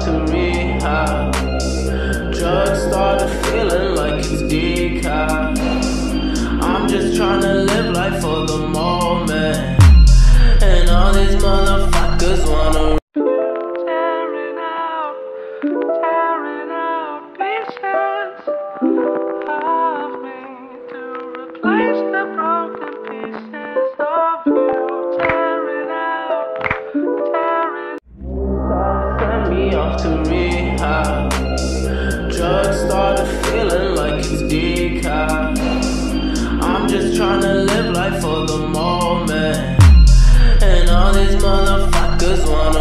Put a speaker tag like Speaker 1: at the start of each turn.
Speaker 1: to rehab. Drugs started feeling like it's decaf. I'm just trying to live life for the moment. And all these motherfuckers wanna.
Speaker 2: Out, out
Speaker 1: off to rehab. Drugs started feeling like it's decaf. I'm just trying to live life for the moment. And all these motherfuckers want